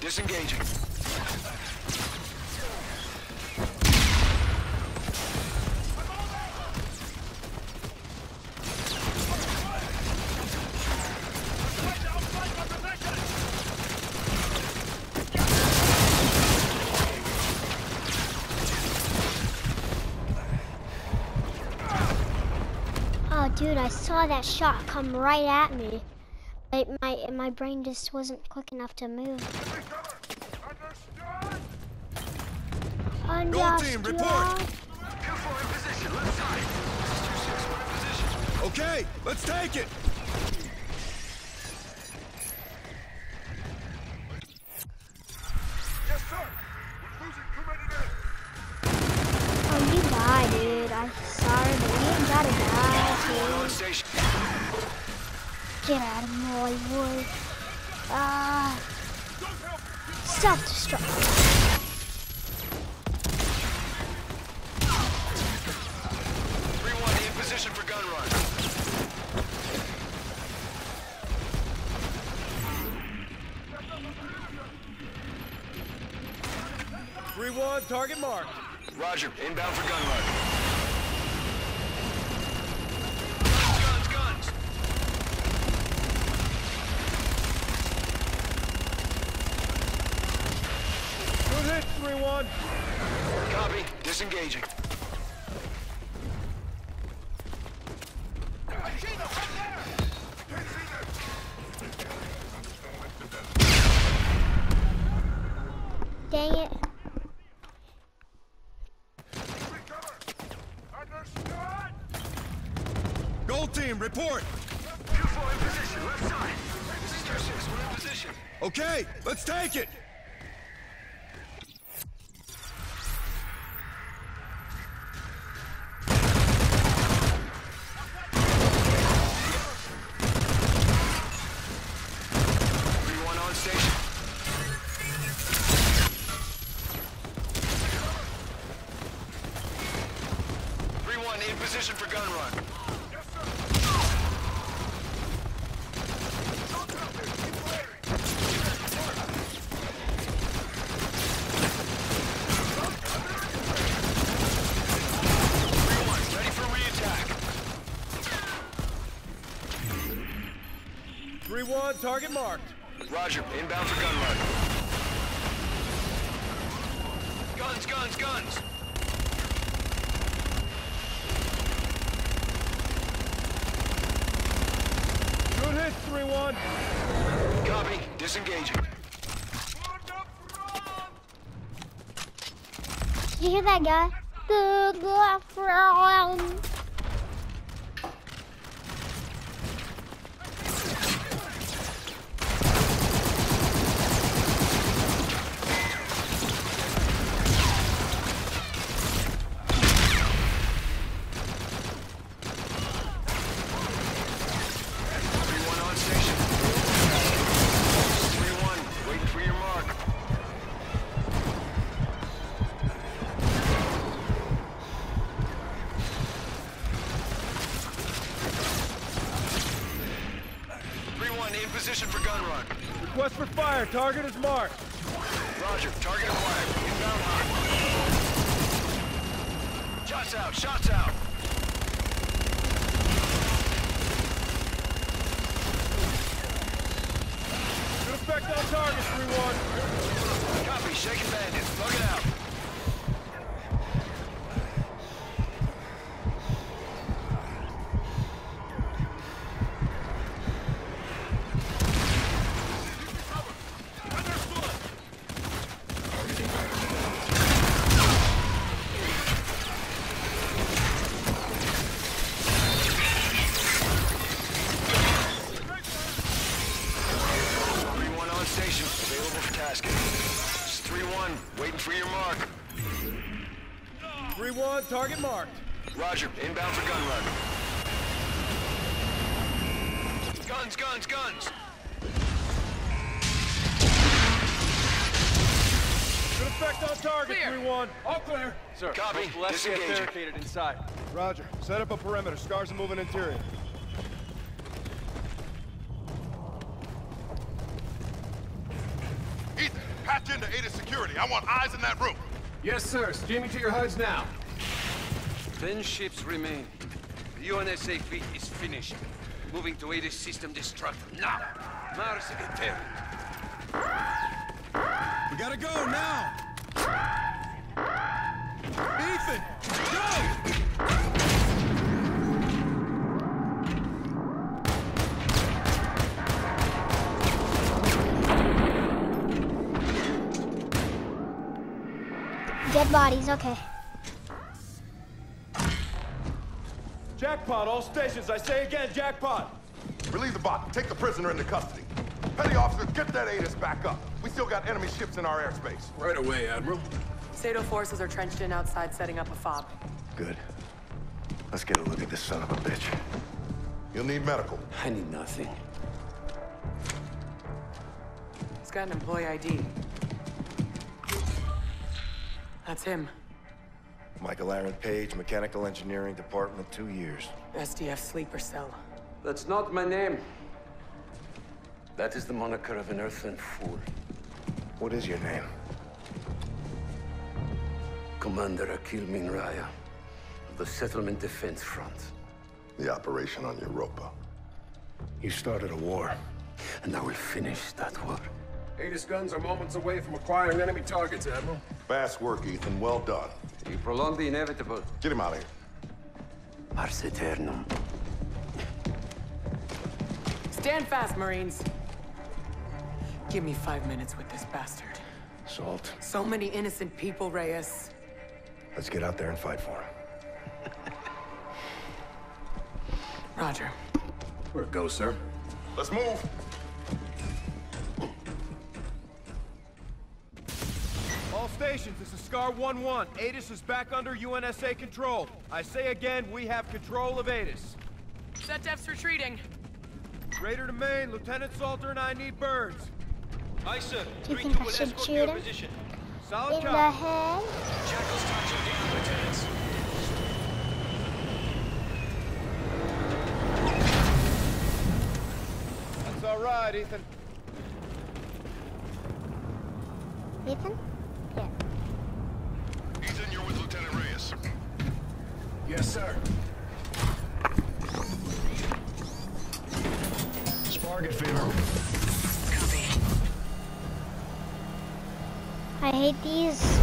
Disengaging. Oh, dude, I saw that shot come right at me. Like my my brain just wasn't quick enough to move. team, report. Understood. Q4 in position. Left side. This is 2-6. We're in position. Okay, let's take it. Yes, sir. We're losing too many men. Oh, you die, dude. I'm sorry, but you ain't gotta die, station. Get out of my way. Ah. Self-destruct. 3-1 in position for gun run. Three one, target marked. Roger. Inbound for gun run. Guns, guns. Good hit, one. Copy. Disengaging. Dang it. Gold team, report. Q4 in position. Left side. This is 2-6. We're in position. Okay, let's take it. In position for gun run. Three one ready for reattack. Three one, target marked. Roger. Inbound for gun run. Guns, guns, guns. Good hit, three one. Copy. Disengaging. Did you hear that guy? The girlfriend. Position for gun run. Request for fire, target is marked. Roger. Target acquired. Inbound hot. Shots out. Shots out. Good effect on target, three one. Copy. Shaking bandits. Bug it out. Target marked. Roger. Inbound for gun run. Guns, guns, guns. Good effect on target, three one. All clear. Sir, Copy. let's get barricaded inside. Roger. Set up a perimeter. Scars are moving interior. Eat into Ada security. I want eyes in that room. Yes, sir. Streaming to your HUDs now. Ten ships remain. The UNSA fleet is finished. Moving to Aegis system destruct now. Mars Eter. We gotta go now! Ethan, go! Dead bodies, okay. Jackpot, all stations. I say again, jackpot. Relieve the bot. Take the prisoner into custody. Petty officers, get that Aegis back up. We still got enemy ships in our airspace. Right away, Admiral. Sato forces are trenched in outside setting up a fob. Good. Let's get a look at this son of a bitch. You'll need medical. I need nothing. He's got an employee ID. That's him. Michael Aaron Page, Mechanical Engineering Department, two years. SDF sleeper cell. That's not my name. That is the moniker of an earthling fool. What is your name? Commander Akeel Min Rahl of the Settlement Defense Front. The operation on Europa. You started a war. And I will finish that war. Aegis guns are moments away from acquiring enemy targets, Admiral. Fast work, Ethan. Well done. You prolong the inevitable. Get him out of here. Ars Eternum. Stand fast, Marines. Give me five minutes with this bastard. Salt. So many innocent people, Reyes. Let's get out there and fight for him. Roger. Where it goes, sir? Let's move. All stations, this is Scar 1-1. Aegis is back under UNSA control. I say again, we have control of Aegis. SetDef's retreating. Raider to main, Lieutenant Salter and I need birds. Aye, sir. Do you Three think two I should shoot him? position. Solid In the copy. head. Jackals touching down, lieutenants. That's all right, Ethan. Ethan? Yeah. Ethan, you're with Lieutenant Reyes. Yes, sir. Sparget fever. I hate these.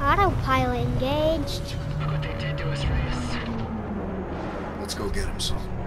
Autopilot engaged. Let's go get him, Salt.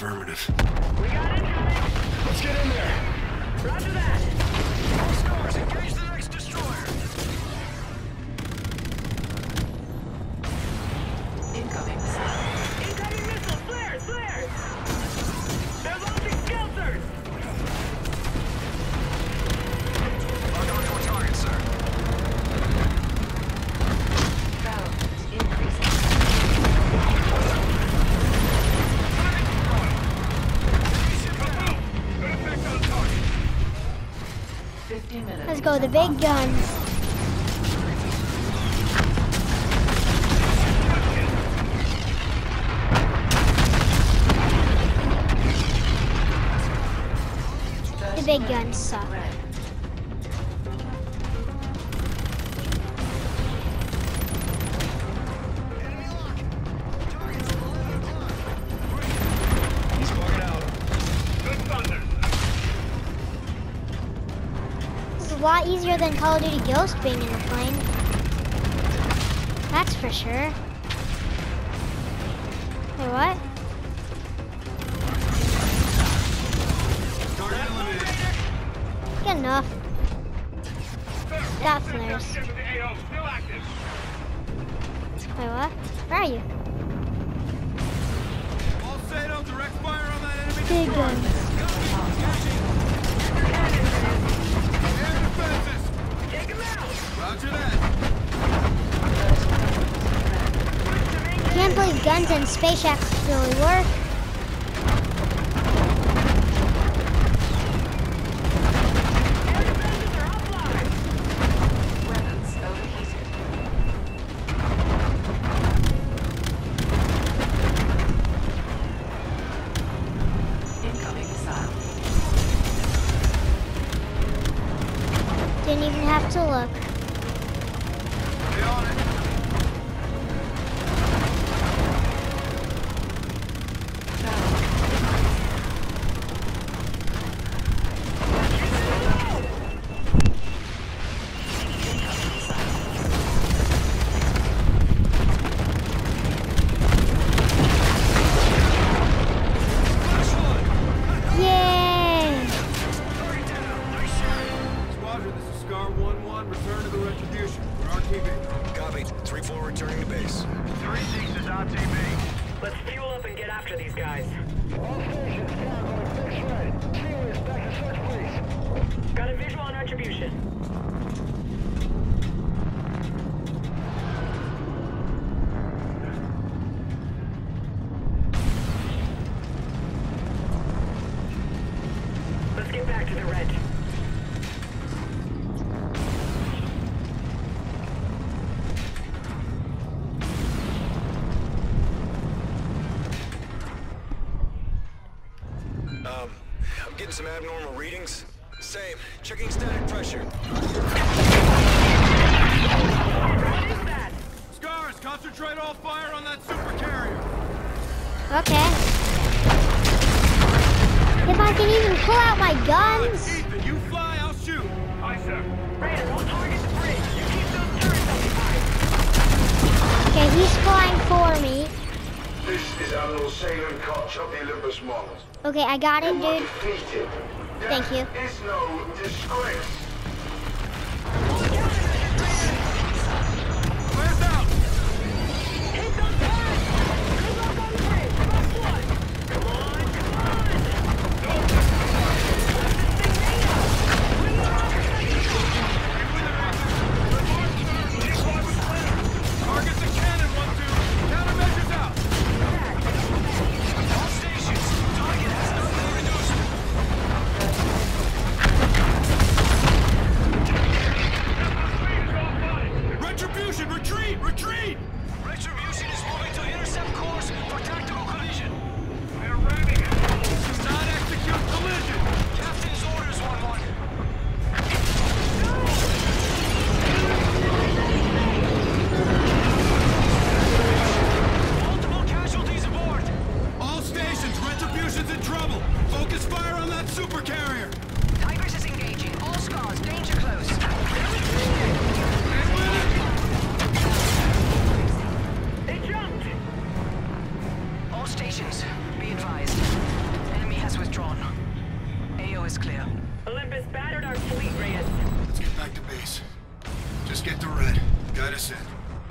Affirmative. We got incoming! Let's get in there. Roger that! All stars, engage the next go, the big guns. The big guns suck. Easier than Call of Duty Ghost being in the plane. That's for sure. Wait, what? Good enough. Got flares. Wait, what? Where are you? That Big guns. Air defenses. Can't believe guns and space actually work. To the Retribution. We're RTV. Copy. 3-4 returning to base. 3-6 is RTV. Let's fuel up and get after these guys. All stations, Scar going fixed red. Serious, back to search, please. Got a visual on retribution. Some abnormal readings. Same. Checking static pressure. Scars, concentrate all fire on that super carrier. Okay. If I can even pull out my guns. Ethan, you fly, I'll shoot. Aye, sir. Raider, we'll target the bridge. You keep those turrets occupied. Okay, he's flying for me. This is Admiral Salen Kotch of the Olympus Mons. Okay, I got it, dude. Thank you. Stations. Be advised. Enemy has withdrawn. AO is clear. Olympus battered our fleet, Reyes. Let's get back to base. Just get to Red. Guide us in.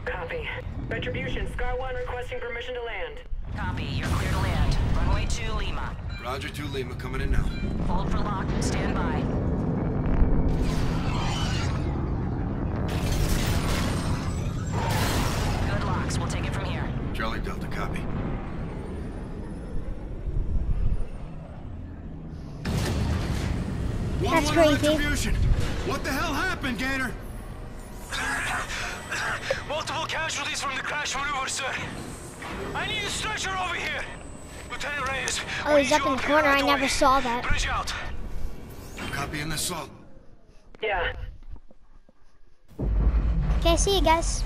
Copy. Retribution, Scar 1 requesting permission to land. Copy. You're clear to land. Runway 2, Lima. Roger 2 Lima coming in now. Hold for lock. Stand by. Good locks. We'll take it from here. Charlie Delta, copy. That's 1-1 crazy. What the hell happened, Gator? Multiple casualties from the crash maneuver, sir. I need a stretcher over here. Lieutenant Reyes. Oh, we he's up in the corner. I never saw that. Bridge out. Copy in the assault. Yeah. Okay, see you guys.